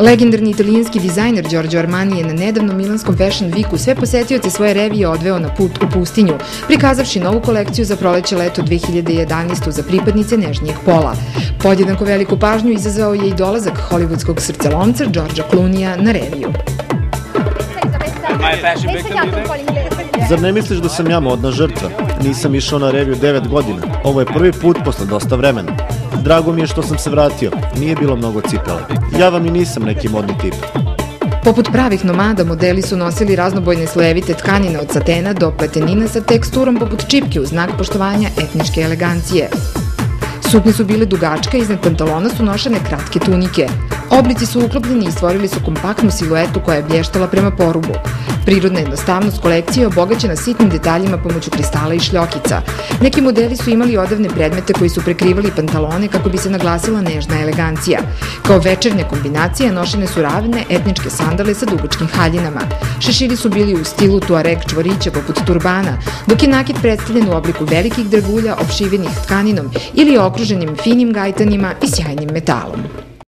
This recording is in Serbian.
Legendarni italijanski dizajner Giorgio Armani je na nedavnom Milanskom Fashion Weeku sve posetioce svoje revije odveo na put u pustinju, prikazavši novu kolekciju za proleće leto 2011. za pripadnice nežnijeg pola. Podjednako veliku pažnju izazvao je i dolazak hollywoodskog srcelomca Georgia Clooney-a na reviju. Zar ne misliš da sam ja modna žrtva? Nisam išao na reviju 9 godina. Ovo je prvi put posle dosta vremena. Drago mi je što sam se vratio. Nije bilo mnogo cipela. Ja vam i nisam neki modni tip. Poput pravih nomada, modeli su nosili raznobojne slojevite tkanine od satena do pletenina sa teksturom poput čipke u znak poštovanja etničke elegancije. Suknje su bile dugačke, iznad pantalona su nošene kratke tunike. Oblici su uklopljeni i stvorili su kompaktnu siluetu koja je blještala prema porubu. Prirodna jednostavnost kolekcije je obogaćena sitnim detaljima pomoću kristala i šljokica. Neki modeli su imali odavne predmete koji su prekrivali pantalone kako bi se naglasila nežna elegancija. Kao večernje kombinacije nošene su ravne etničke sandale sa dugačkim haljinama. Šeširi su bili u stilu tuareg čvorića poput turbana, dok je nakit predstavljen u obliku velikih dragulja opšivenih tkaninom ili okruženim finim gajtanima i sjajnim metalom.